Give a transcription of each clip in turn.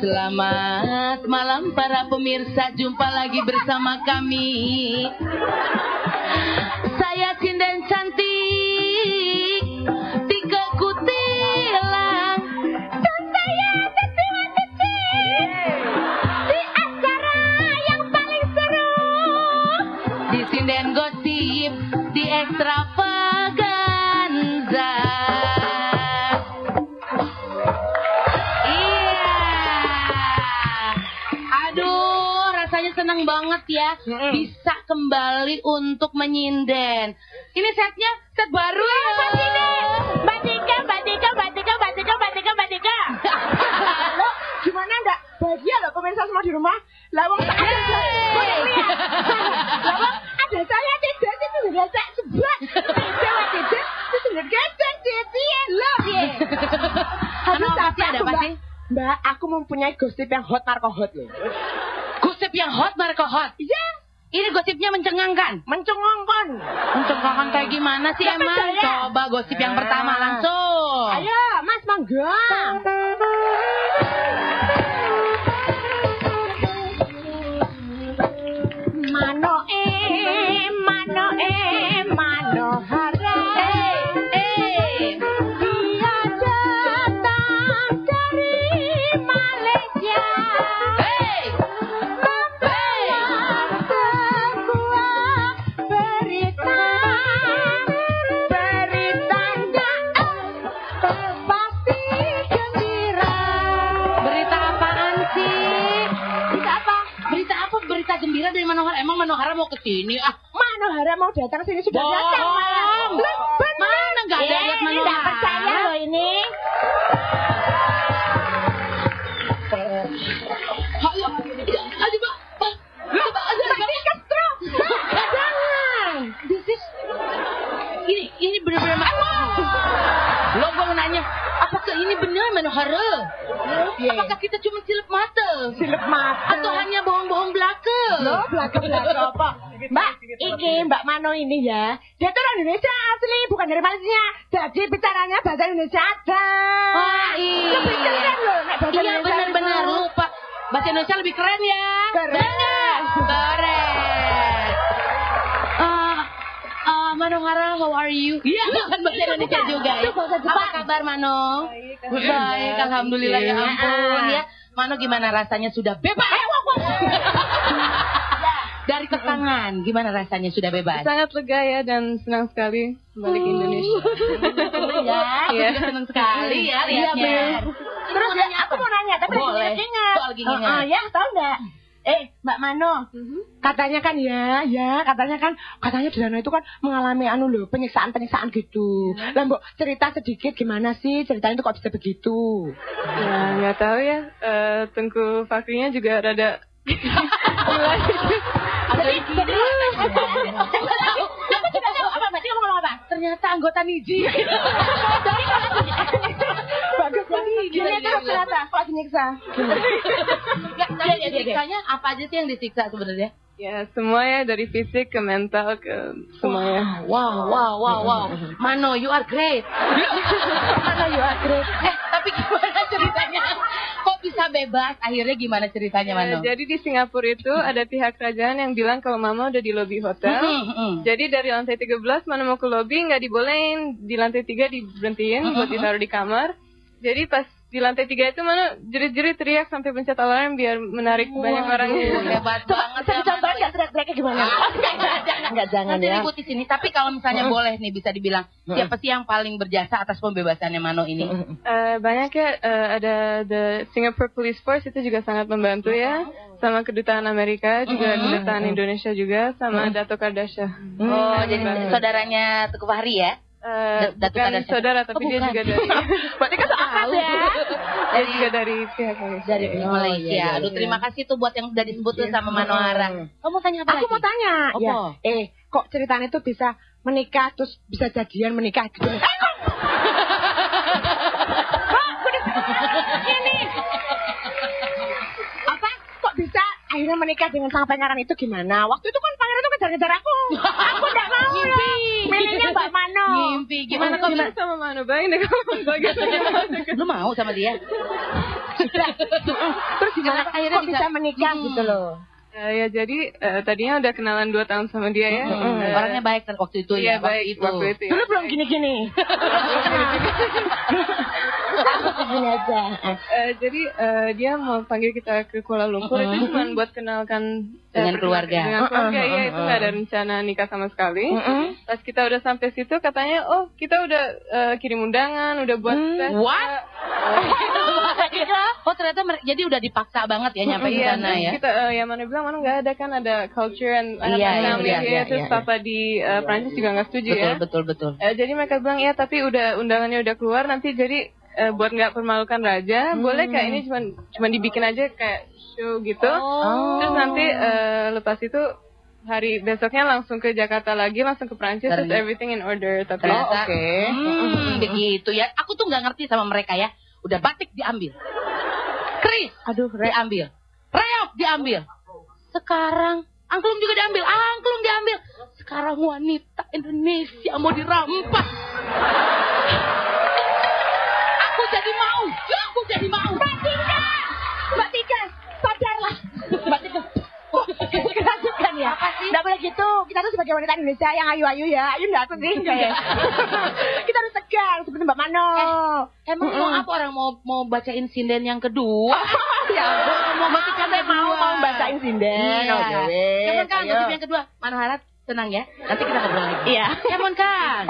Selamat malam para pemirsa, jumpa lagi bersama kami. Senang banget ya bisa kembali untuk menyinden. Ini setnya set baru ya. Mbak Mbak Tika, Mbak Tika, Mbak Tika, Mbak Tika, Mbak Tika, Mbak Tika. Halo, gimana enggak? Bahagia loh pemirsa semua di rumah. Lawang tak ada Lawang ada saya tidak itu sudah tak sebat. Saya tidak itu sudah. Love ya. Anu, pasti ada apa sih? Mbak, aku mempunyai gosip yang hot narko hot loh. Gosip yang hot, narko hot. Iya, Ini gosipnya mencengangkan. mencengongkon. Mencengangkan kayak gimana sih emang? percaya. Coba gosip yang pertama langsung. Ayo, Mas Mangga. Manohara. Mau ke sini? Ah, Manohara mau datang sini sudah datang malah. bohong. Lah, benar. Mana nggak ada lihat Manohara? nggak percaya loh ini. Ayo. Jangan. This is ini ini benar-benar Lo gua mau nanya, apakah ini benar Manohara? Apakah kita cuma silap mata? Silap mata. Atau hanya bohong-bohong belaka? Lo belakang-belakang apa? Mbak, ini Mbak Mano ini ya. Dia tuh orang Indonesia asli, bukan dari Malaysia. Jadi bicaranya bahasa Indonesia aja. Wah, iya. Lebih keren loh, bahasa Iya Indonesia benar-benar lupa. Bahasa Indonesia lebih keren ya. Keren. Benar. Keren. Ah, Manohara, how are you? Iya, kan bahasa Indonesia juga ya. Apa kabar Mano? Baik, alhamdulillah ya ampun ya. Mano gimana rasanya sudah bebas? Dari ketangan, gimana rasanya sudah bebas? Sangat lega ya dan senang sekali balik ke Indonesia. ya, aku Iya. juga senang sekali ya Iya, lihatnya. Terus ya, aku mau nanya, tapi Boleh. lagi ingat. Kok lagi ingat? Oh, oh, ya, tahu nggak? Eh, Mbak Mano, katanya kan ya, ya, katanya kan, katanya di sana itu kan mengalami anu loh, penyiksaan-penyiksaan gitu. Lah, Mbok, cerita sedikit gimana sih ceritanya itu kok bisa begitu? ya nggak tahu ya. eh, Tengku Fakrinya juga rada mulai. Jadi? Ternyata anggota Niji. Gila. ternyata, dinyiksa? Enggak, tapi disiksanya apa aja sih yang disiksa sebenarnya? Ya semua ya dari fisik ke mental ke semuanya. Wow, wow, wow, wow. Mano, you are great. Mano, you are great. Eh, tapi gimana ceritanya? Kok bisa bebas? Akhirnya gimana ceritanya, Mano? Eh, jadi di Singapura itu ada pihak kerajaan yang bilang kalau mama udah di lobi hotel. Mm, mm. Jadi dari lantai 13 mana mau ke lobi nggak dibolehin, di lantai 3 diberhentiin buat ditaruh di kamar. Jadi pas di lantai 3 itu mana jerit-jerit teriak sampai pencet alarm biar menarik banyak orang. Waduh, Hebat banget Coba ya, coba Mano. nggak teriak-teriaknya gimana? Enggak jangan Nanti ya. ribut di sini. Tapi kalau misalnya boleh nih bisa dibilang siapa sih yang paling berjasa atas pembebasannya Mano ini? Eh, banyak ya eh, ada the Singapore Police Force itu juga sangat membantu ya sama kedutaan Amerika juga kedutaan Indonesia juga sama Dato Kardashian. Oh, jadi saudaranya Teguh Fahri ya? Eh, Dato bukan Kardashian. saudara tapi Oh, dia bukan. juga dari Berarti kan seakan Arab ya. Ya juga dari pihak Malaysia. dari pihak Oh, Malaysia. iya, iya, Aduh, iya. terima kasih tuh buat yang udah disebut tuh sama Manohara. Kamu mau tanya apa Aku lagi? mau tanya, Apa? ya, eh kok ceritanya itu bisa menikah terus bisa jadian menikah gitu? Eh, kok? Kok udah- ini apa? Kok bisa akhirnya menikah dengan sang pangeran itu gimana? Waktu itu kan kejar-kejar aku. Aku nggak mau ya. Milihnya Mbak Mano. Mimpi gimana kok Gimana sama Mano? Bayang deh kalau bagaimana. Lu mau sama dia? Terus gimana? Akhirnya Kok bisa bisa- menikah Hmm. gitu loh? Eh, ya jadi eh, tadinya udah kenalan 2 tahun sama dia ya. Hmm, Eh, Orangnya baik kan waktu itu Iya ya, baik waktu itu. waktu itu. ya. Dulu belum gini-gini. Gini aja. Eh, jadi eh, dia mau panggil kita ke Kuala Lumpur itu cuma buat kenalkan eh, Dengan keluarga. Dengan keluarga iya itu nggak ada rencana nikah sama sekali. Pas kita udah sampai situ katanya oh kita udah eh, kirim undangan, udah buat tes. What? oh ternyata jadi udah dipaksa banget ya nyampe Iya, sana ya. kita eh, yang mana bilang mana nggak ada kan ada culture and Iya, ada iya, iya, iya, terus iya. papa di eh, Prancis juga nggak setuju Betul ya. betul betul. Eh, jadi mereka bilang ya tapi udah undangannya udah keluar nanti jadi eh, buat nggak permalukan raja boleh kayak ini cuman cuman dibikin aja kayak show gitu. Oh. Terus nanti eh, lepas itu hari besoknya langsung ke Jakarta lagi langsung ke Prancis terus everything in order tapi Ternyata, oke. hmm, begitu ya. Aku tuh nggak ngerti sama mereka ya. Udah batik diambil, keris Aduh, Re. diambil, reok diambil. Sekarang angklung juga diambil, angklung diambil. Sekarang wanita Indonesia mau dirampas. Aku jadi mau, aku jadi mau. Mbak Tika, Mbak Tika, sadarlah. Mbak Tika. Kerasukan ya? Nggak boleh gitu. Kita tuh sebagai wanita Indonesia yang ayu-ayu ya. Ayu nggak tuh sih. kayak. Kita harus tegar seperti Mbak Mano. Emang mau apa orang mau mau bacain sinden yang kedua? ya mau Tika teh mau mau bacain sinden. Iya. Oke, Kang, ayo. gosip yang kedua. Manohara tenang ya. Nanti kita ngobrol lagi. Iya. Kang.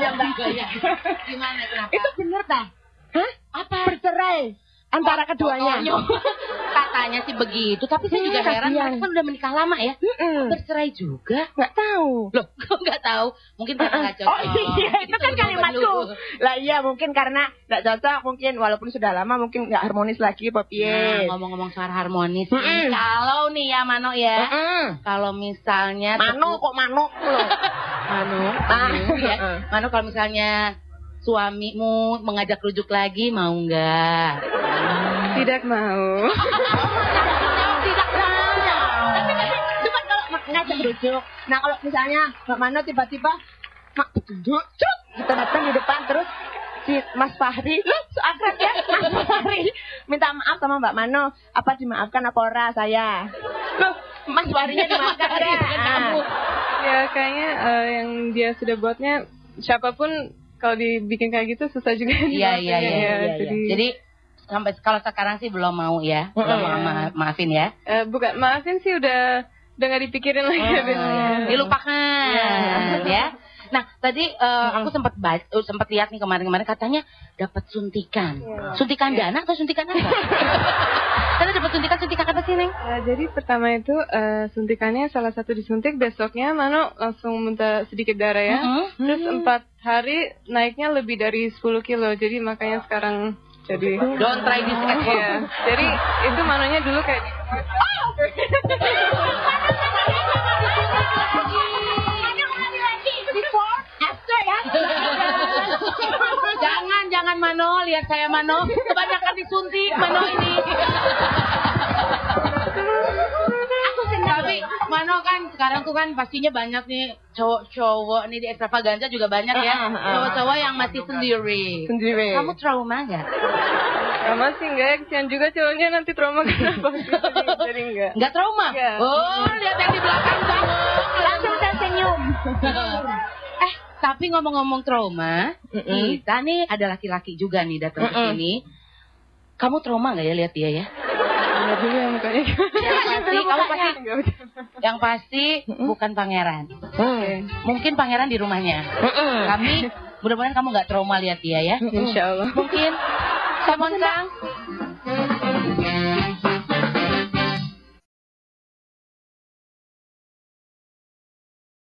Bertanya Mbak Iya. Gimana kenapa? Itu bener tak? Hah? apa? Bercerai antara keduanya. Pokoknya Katanya sih begitu, tapi saya juga Hmm, heran mereka kan udah menikah lama ya. Bercerai juga. Nggak tahu. Loh, kok nggak tahu? Mungkin karena nggak cocok. Oh iya, itu kan kalimatku. Lah iya, mungkin karena nggak cocok, mungkin walaupun sudah lama mungkin nggak harmonis lagi, Pop Nah, ngomong-ngomong soal harmonis, kalau nih ya Mano ya, kalau misalnya Mano kok Mano loh. Mano, Mano ya, Mano kalau misalnya suamimu mengajak rujuk lagi mau nggak? tidak mau. Tidak mau. Coba kalau ma- ngajak rujuk. Nah kalau misalnya Mbak Mano tiba-tiba mak duduk, cuk, kita datang di depan terus si Mas Fahri, so akrab ya, Mas Fahri minta maaf sama Mbak Mano, apa dimaafkan apa ora saya? Loh, Mas Mas Fahri, enggak? bukan kamu. Ya kayaknya eh, yang dia sudah buatnya siapa pun kalau dibikin kayak gitu susah juga. Iya, iya, iya, ya. iya, iya. Jadi, Jadi sampai kalau sekarang sih belum mau ya, belum mau ma- maafin ya. eh, bukan maafin sih udah udah nggak dipikirin lagi Oh, biasanya. dilupakan ya. Nah, tadi eh, aku sempat baca, eh, sempat lihat nih kemarin-kemarin katanya dapat suntikan. Iya. Suntikan dana atau suntikan apa? Karena dapat suntikan suntikan apa sih, Neng? Eh, jadi pertama itu eh, suntikannya salah satu disuntik besoknya Mano langsung muntah sedikit darah ya. Terus empat hari naiknya lebih dari 10 kilo. Jadi makanya sekarang jadi Don't try this at home. Iya. Jadi itu manonya dulu kayak Mano, lihat saya Mano. Kebanyakan disuntik Mano ini. Aku Tapi Mano kan sekarang tuh kan pastinya banyak nih cowok-cowok nih di extravaganza juga banyak ya. Ah, ah, ah. Cowok-cowok yang masih sendiri. Sendiri. Kamu trauma nggak? Trauma sih enggak ya, kesian juga cowoknya nanti trauma kenapa jadi, enggak. Enggak trauma? Enggak. Oh, lihat yang di belakang bang. Langsung tersenyum. tapi ngomong-ngomong trauma, Mm-mm. kita nih ada laki-laki juga nih datang ke Mm-mm. sini. Kamu trauma nggak ya lihat dia ya? Enggak juga ya mukanya. Yang pasti, kamu pasti, yang pasti bukan pangeran. Hmm. Mungkin pangeran di rumahnya. Mm-mm. Kami mudah-mudahan kamu nggak trauma lihat dia ya. Insya Allah. Mungkin Samon Kang